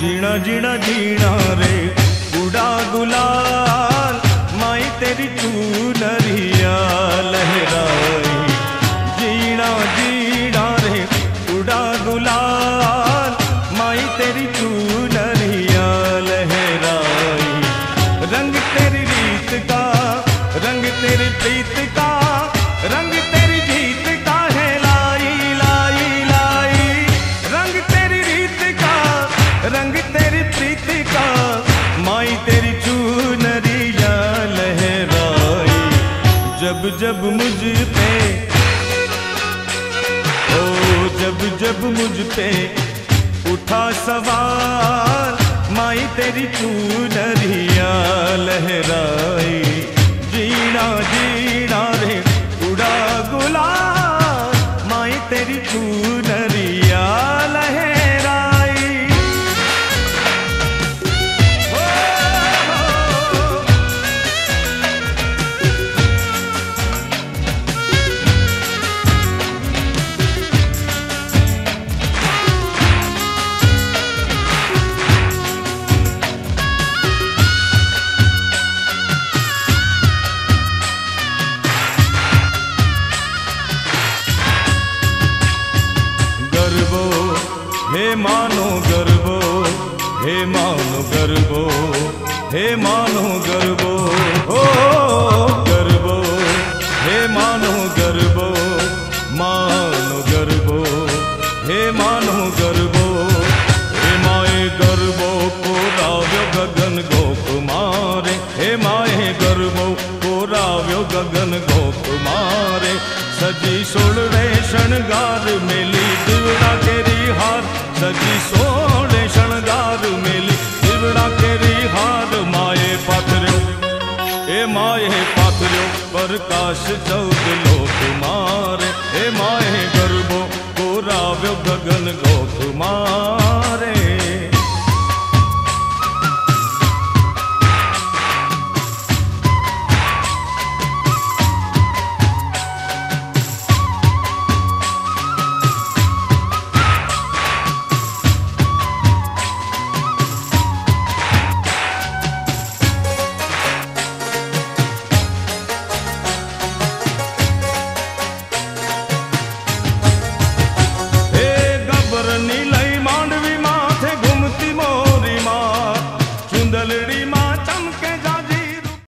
जीना जीना जीना रे। उड़ा गुलाल, माई तेरी तू नरिया लहराई जीना जीना रे उड़ा गुलाल, माई तेरी तू नरिया लहराई रंग तेरी रीत का, रंग तेरी प्रीत का जब जब मुझ पे ओ जब जब मुझ पे उठा सवाल माई तेरी चूनरिया मानो गर्वो, हे मानो गर्वो, हे मानो गर्वो, ओ गर्वो, हे मानो गर्वो मानो गर्वो, हे मानो गर्वो, हे माए गर्वो, पुराव्यो गगन गोकुमारे, हे माए गर्वो, पुराव्यो गगन गोकुमारे, सजी सोळवे शणगार मेली दिवड़ा सजी सोने शणगार मेली। दिवड़ा केरी हार माए पाथरियो। ए माए पाथरियो, प्रकाश चौद लोक मारे। ए माए गर्भो कोराव्यो गगन गोकुमार